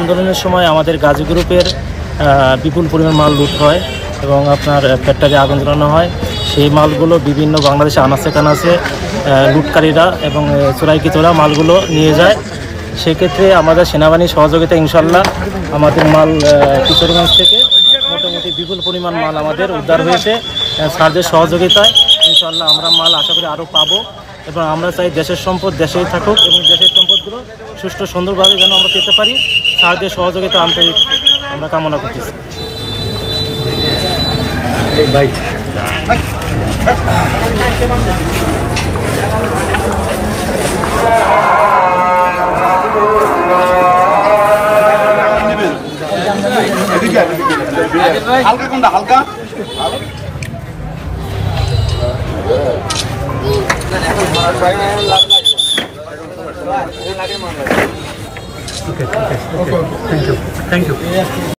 আন্দোলনের সময় আমাদের গাজী গ্রুপের বিপুল পরিমাণ মাল লুট হয় এবং আপনার ফ্যাক্টরি আগুন জ্বালানো হয়। সেই মালগুলো বিভিন্ন বাংলাদেশে আনাচে কানাচে লুটকারীরা এবং চোরাইকি চোরা মালগুলো নিয়ে যায়। সেক্ষেত্রে আমাদের সেনাবাহিনীর সহযোগিতা ইনশাল্লাহ আমাদের মাল কিশোরগঞ্জ থেকে মোটামুটি বিপুল পরিমাণ মাল আমাদের উদ্ধার হয়েছে আহ, স্যারদের সহযোগিতায়। ইনশাল্লাহ আমরা মাল আশা করি আরও পাবো এবং আমরা চাই দেশের সম্পদ দেশেই থাকুক এবং দেশের সম্পদগুলো সুষ্ঠু সুন্দরভাবে যেন আমরা পেতে পারি। স্যারদের সহযোগিতা আন্তরিক আমরা কামনা করতেছি। হালকা কোনটা হালকা থ্যাংক ইউ